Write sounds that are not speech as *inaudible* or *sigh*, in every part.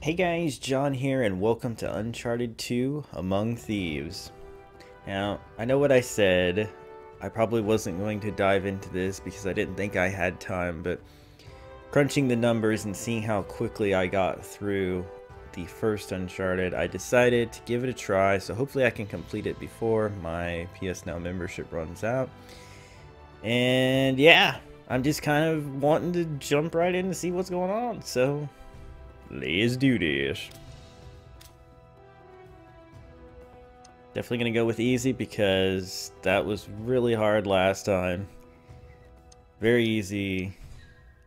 Hey guys, Jon here, and welcome to Uncharted 2 Among Thieves. Now, I know what I said. I probably wasn't going to dive into this because I didn't think I had time, but crunching the numbers and seeing how quickly I got through the first Uncharted, I decided to give it a try, so hopefully I can complete it before my PS Now membership runs out. And yeah, I'm just kind of wanting to jump right in to see what's going on, so let's do this. Definitely gonna go with easy because that was really hard last time. Very easy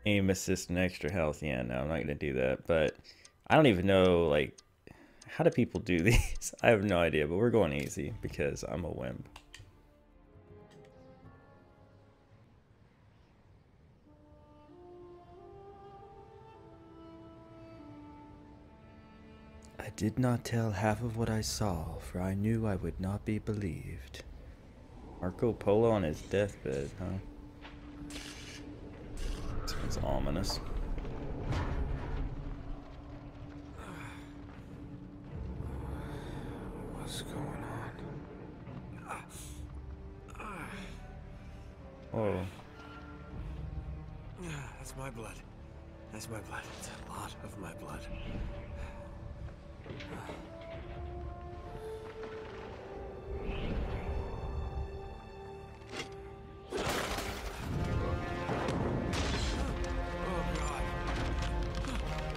aim assist and extra health. Yeah, no, I'm not gonna do that. But I don't even know like how do people do *laughs* these? I have no idea, but we're going easy because I'm a wimp. I did not tell half of what I saw, for I knew I would not be believed. Marco Polo on his deathbed, huh? Sounds ominous.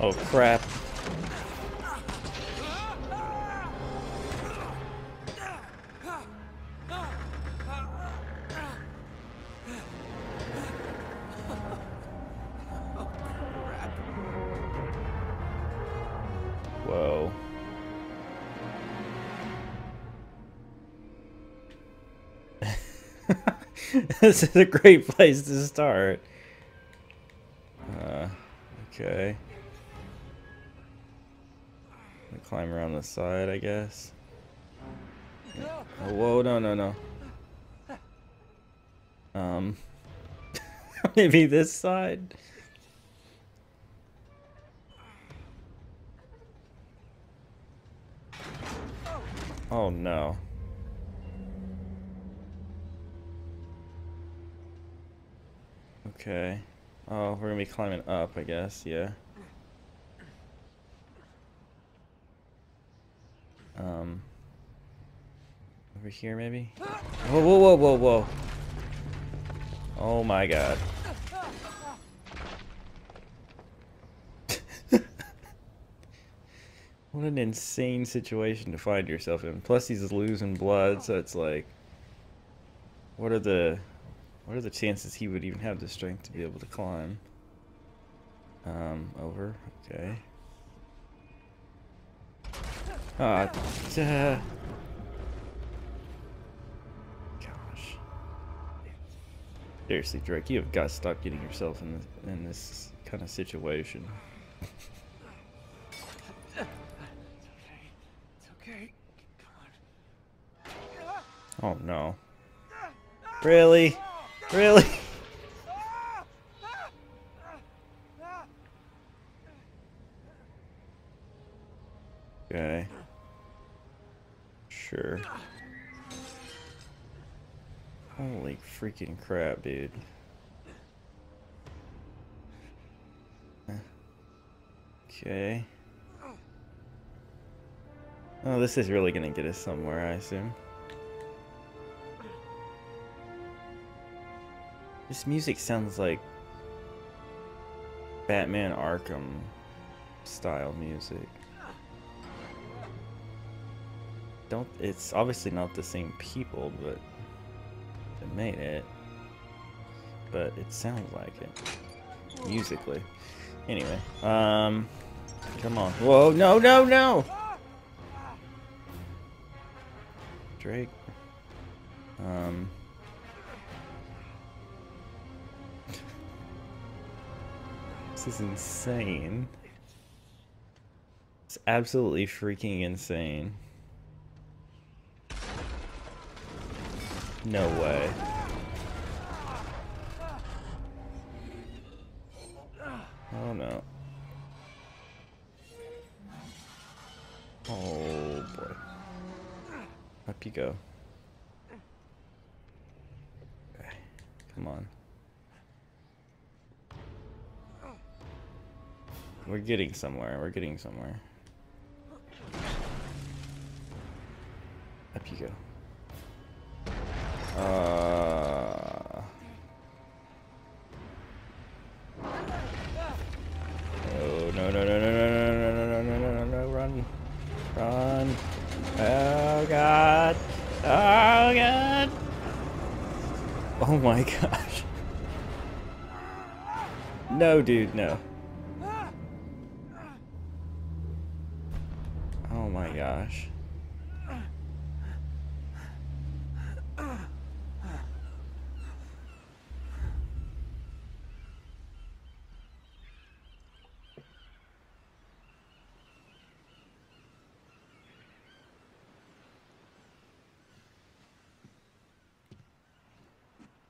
Oh crap. Whoa. *laughs* this is a great place to start. Uh, okay. Climb around the side, I guess. Oh, whoa, no, no, no. Um, *laughs* maybe this side? Oh no. Okay. Oh, we're gonna be climbing up, I guess, yeah. Um. Over here, maybe? Whoa, whoa, whoa, whoa, whoa. Oh my god. *laughs* What an insane situation to find yourself in. Plus, he's losing blood, so it's like, what are the, what are the chances he would even have the strength to be able to climb? Um, over. Okay. Ah, duh. Gosh. Seriously, Drake, you have got to stop getting yourself in this, in this kind of situation. It's okay. It's okay. Come on. Oh no. Really? Really? Freaking crap, dude. Okay. Oh, this is really gonna get us somewhere, I assume. This music sounds like Batman Arkham style music. Don't it's obviously not the same people, but made it. But it sounds like it musically. Anyway, um come on. Whoa, no, no, no. Drake. Um *laughs* This is insane. It's absolutely freaking insane. No way. Oh no. Oh boy. Up you go. Okay, Come on. We're getting somewhere. We're getting somewhere. Up you go. Uh. Oh no no no no no no no no no no no no run run oh god oh god oh my gosh no dude no oh my gosh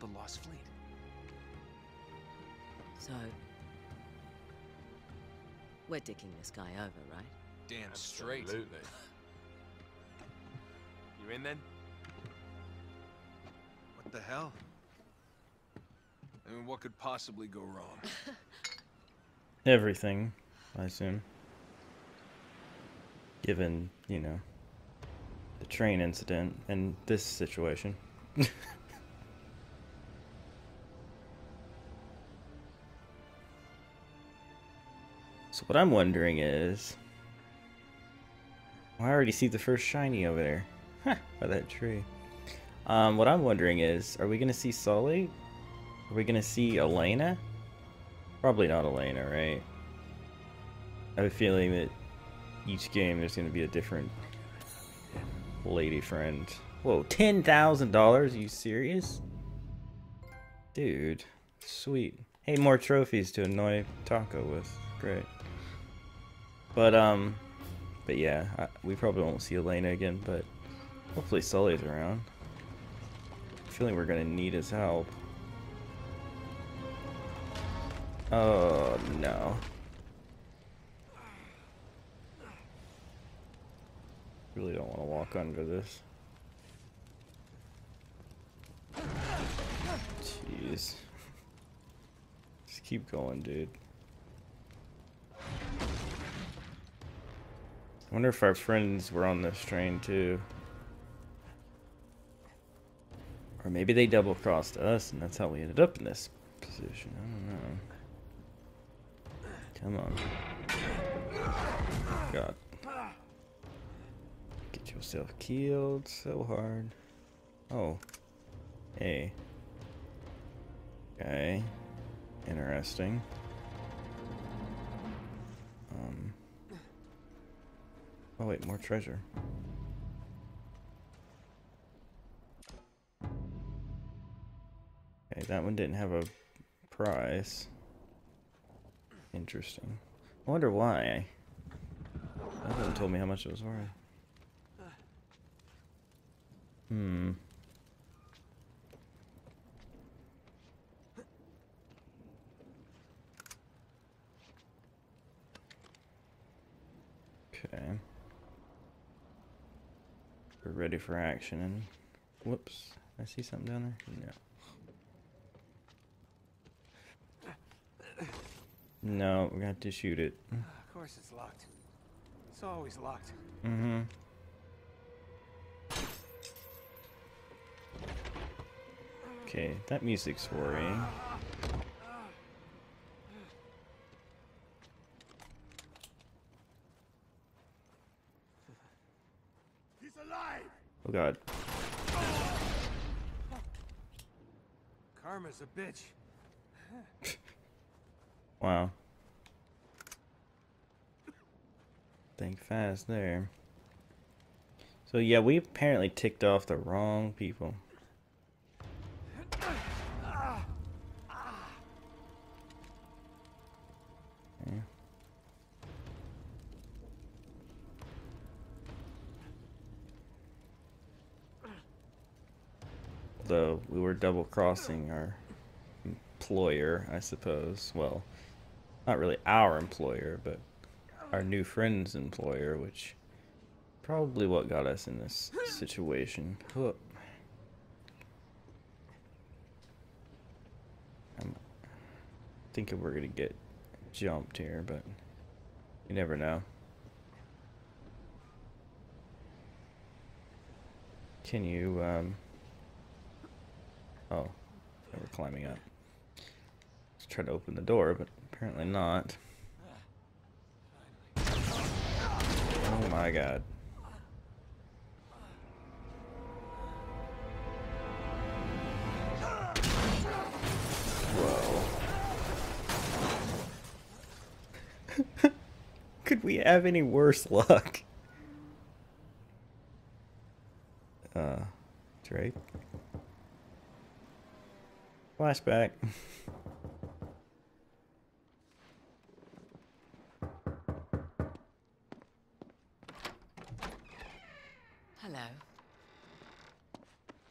the lost fleet. So, we're dicking this guy over, right? Damn straight. Absolutely. you in then? What the hell? I mean, what could possibly go wrong? *laughs* Everything, I assume. given, you know, the train incident and this situation. *laughs* so what I'm wondering is, well, I already see the first shiny over there, huh, by that tree. Um, what I'm wondering is, are we gonna see Sully? Are we gonna see Elena? Probably not Elena, right? I have a feeling that each game there's gonna be a different lady friend. Whoa, ten thousand dollars? Are you serious? Dude, sweet. Hey, more trophies to annoy Taco with. Great. But um, but yeah, I, we probably won't see Elena again. But hopefully Sully's around. I'm feeling we're gonna need his help. Oh no. Really don't want to walk under this. Jeez. *laughs* Just keep going, dude. Wonder if our friends were on this train too. Or maybe they double crossed us and that's how we ended up in this position. I don't know. Come on. God. Get yourself killed so hard. Oh. Hey. Okay. Interesting. Um. Oh wait, more treasure. Okay, that one didn't have a price. Interesting. I wonder why. That hasn't told me how much it was worth. Hmm. Okay. We're ready for action and whoops. I see something down there? No. No, we got to shoot it. Of course it's locked. It's always locked. Mm-hmm. Okay, that music's worrying. He's alive! Oh god. Karma's a bitch. *laughs* Wow. Think fast there. So yeah, we apparently ticked off the wrong people. Though we were double crossing our employer, I suppose. Well, not really our employer, but our new friend's employer, which probably what got us in this *gasps* situation. Whoop. I'm thinking we're gonna get jumped here, but you never know. Can you, um... Oh, we're climbing up. Let's try to open the door, but apparently not. Oh my god. Whoa. *laughs* Could we have any worse luck? Uh, Drake. Flashback. Hello.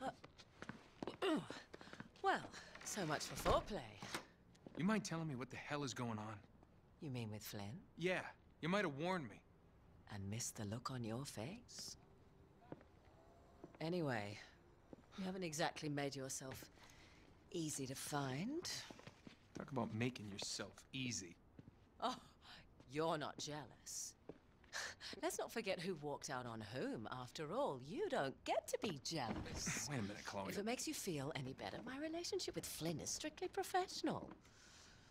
Uh, *clears throat* well, so much for foreplay. You mind telling me what the hell is going on? You mean with Flynn? Yeah, you might have warned me. And missed the look on your face? Anyway, you haven't exactly made yourself easy to find. Talk about making yourself easy. Oh, you're not jealous. *laughs* Let's not forget who walked out on whom. After all, you don't get to be jealous. *laughs* Wait a minute, Chloe. If it makes you feel any better, my relationship with Flynn is strictly professional.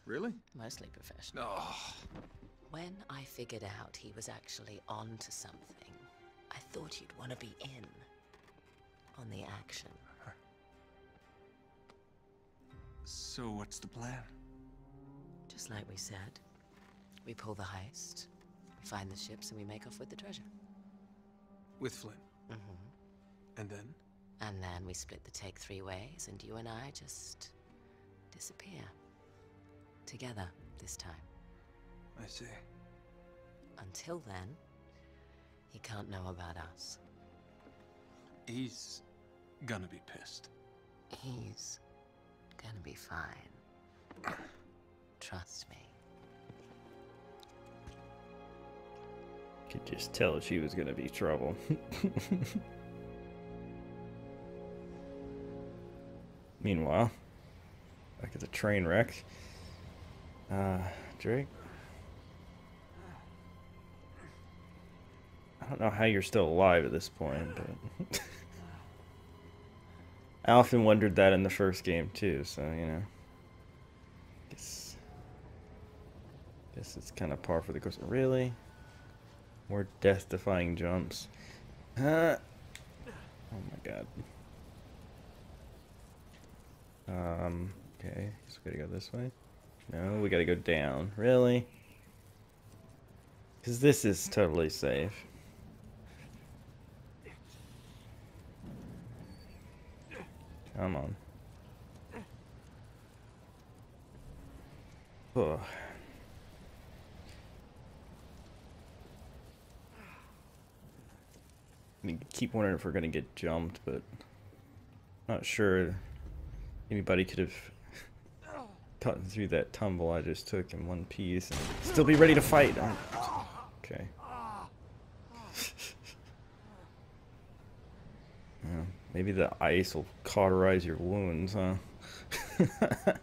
Really? Mostly professional. No. When I figured out he was actually onto something, I thought you'd want to be in on the action. So what's the plan? Just like we said, we pull the heist, we find the ships, and we make off with the treasure. With Flynn. Mm-hmm. And then? And then we split the take three ways, and you and I just disappear. Together, this time. I see. Until then, he can't know about us. He's gonna be pissed. He's gonna be fine. Trust me. Could just tell she was gonna be trouble. *laughs* Meanwhile, back at the train wreck, uh, Drake. I don't know how you're still alive at this point, but *laughs* I often wondered that in the first game too. So you know, guess guess it's kind of par for the course. Really, more death-defying jumps. Huh? Oh my god. Um. Okay, we gotta go this way. No, we gotta go down. Really? Because this is totally safe. Come on. Ugh. I keep wondering if we're gonna get jumped, but not sure anybody could have gotten through that tumble I just took in one piece and still be ready to fight. Oh, okay. Yeah, maybe the ice will cauterize your wounds, huh? *laughs*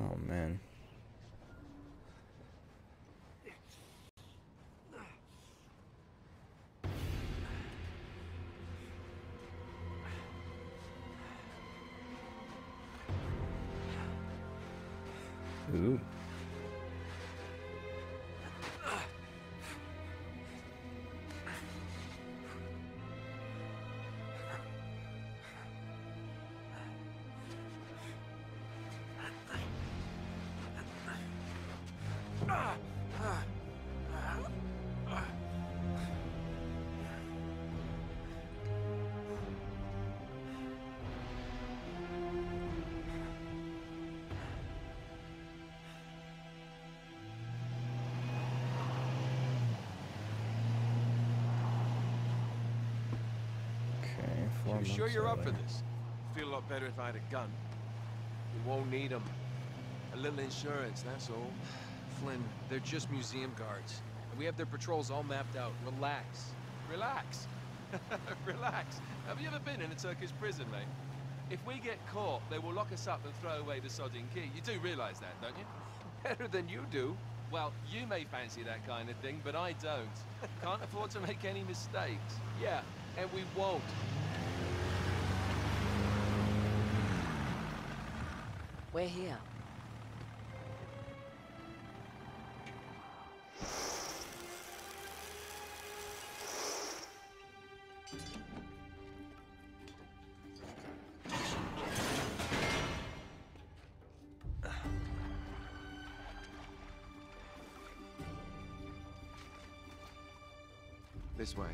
oh man. You sure you're up for this? Feel a lot better if I had a gun. We won't need them. A little insurance, that's all. Flynn, they're just museum guards. And we have their patrols all mapped out. Relax. Relax. *laughs* Relax. Have you ever been in a Turkish prison, mate? If we get caught, they will lock us up and throw away the sodding key. You do realize that, don't you? *laughs* Better than you do. Well, you may fancy that kind of thing, but I don't. *laughs* Can't afford to make any mistakes. Yeah, and we won't. We're here. This way.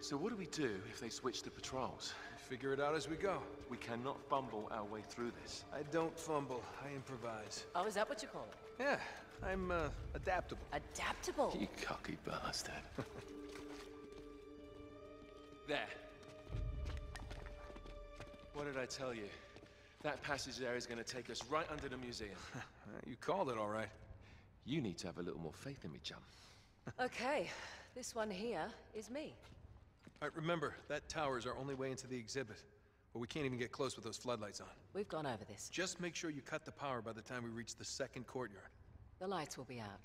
So what do we do if they switch the patrols? Figure it out as we go. We cannot fumble our way through this. I don't fumble. I improvise. Oh, is that what you call it? Yeah, I'm uh, adaptable. Adaptable. You cocky bastard. *laughs* there. What did I tell you? That passage there is going to take us right under the museum. *laughs* You called it all right. you need to have a little more faith in me, chum. Okay, this one here is me. All right, remember, that tower is our only way into the exhibit. But we can't even get close with those floodlights on. We've gone over this. Just make sure you cut the power by the time we reach the second courtyard. The lights will be out.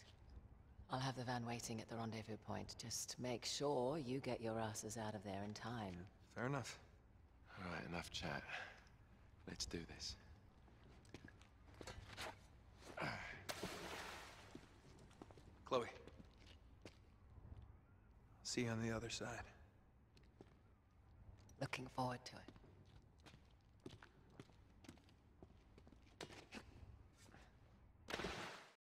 I'll have the van waiting at the rendezvous point. Just make sure you get your asses out of there in time. Fair enough. All right, enough chat. Let's do this. *sighs* Chloe. See you on the other side. Looking forward to it.